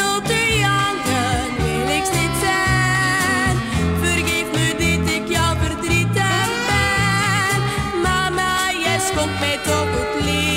Zult u jongen, wil ik slecht zijn. Vergeef me dit, ik jou verdriet heb. Mama, jij komt mee tot het liefde.